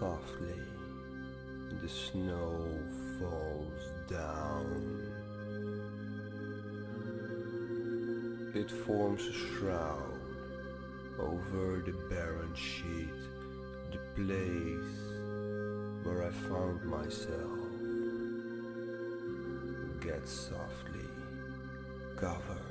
Softly, the snow falls down. It forms a shroud over the barren sheet, the place where I found myself. Gets softly covered.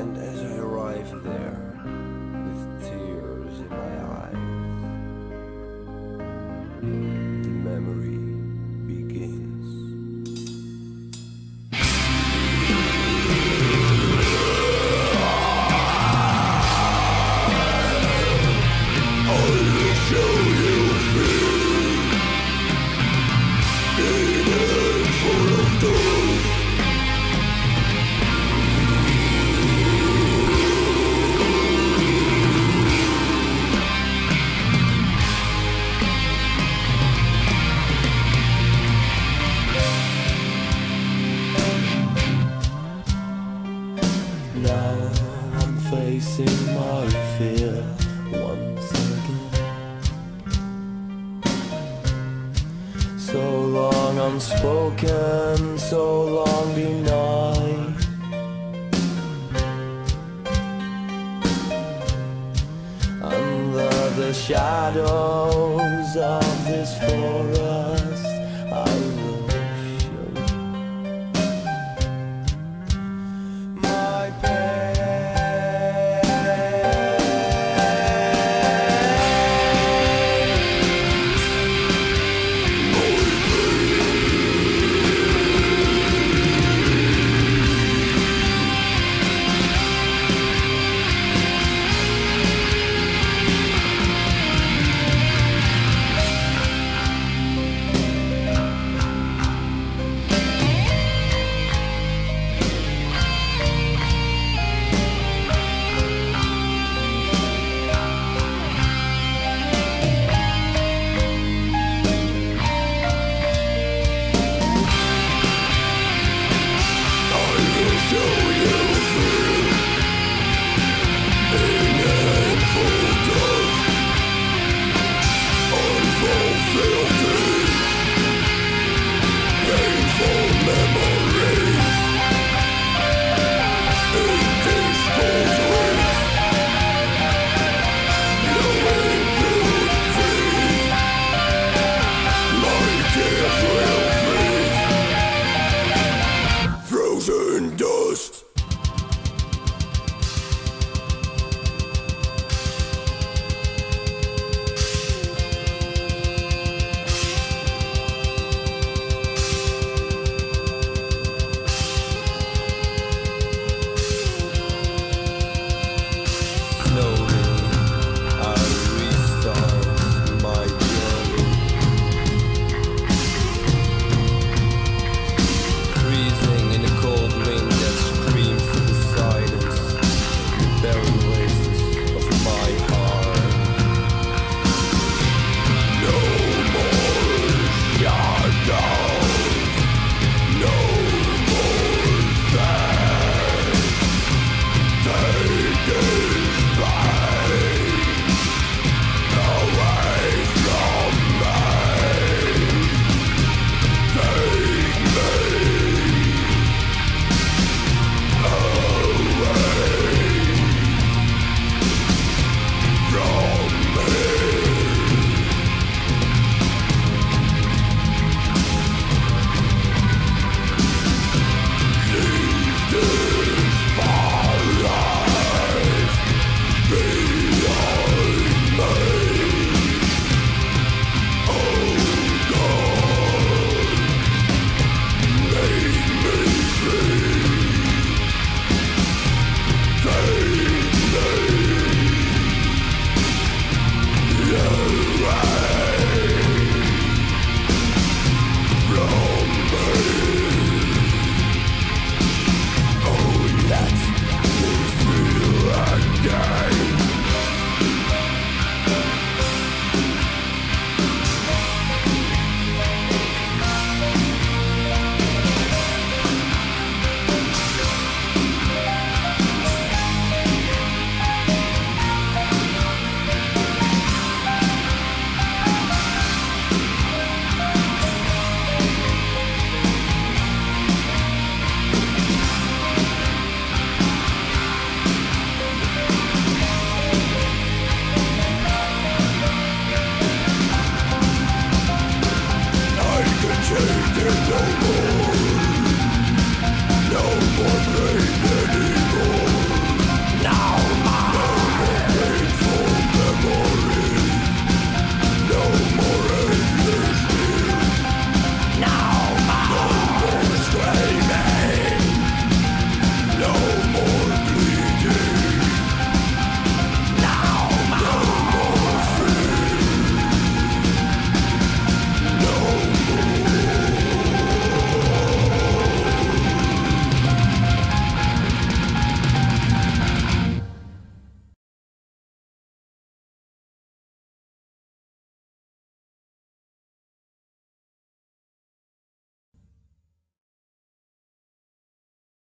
And as I arrive there, unspoken, so long denied. Under the shadows of this forest. you